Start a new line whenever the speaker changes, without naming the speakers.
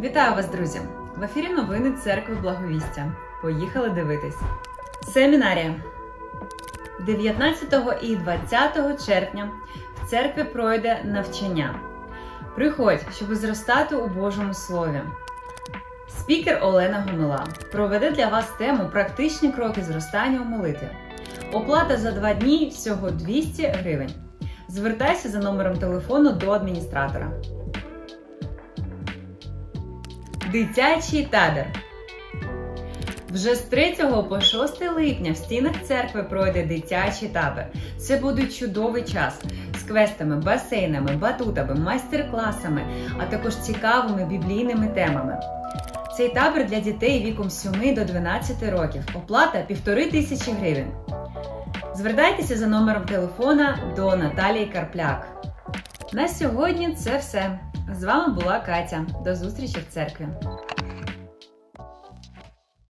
Вітаю вас, друзі! В ефірі новини церкви Благовістя. Поїхали дивитись. Семінарія 19 і 20 червня в церкві пройде навчання. Приходь, щоб зростати у Божому Слові. Спікер Олена Гомила проведе для вас тему Практичні кроки зростання у молитві. Оплата за два дні всього 200 гривень. Звертайся за номером телефону до адміністратора. Дитячий табір. Вже з 3 по 6 липня в стінах церкви пройде дитячий табір. Це буде чудовий час з квестами, басейнами, батутами, майстер-класами, а також цікавими біблійними темами. Цей табір для дітей віком 7 до 12 років. Оплата півтори тисячі гривень. Звертайтеся за номером телефона до Наталії Карпляк. На сьогодні це все. З вами була Катя. До зустрічі в церкві.